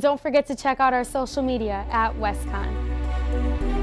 And don't forget to check out our social media at WestCon.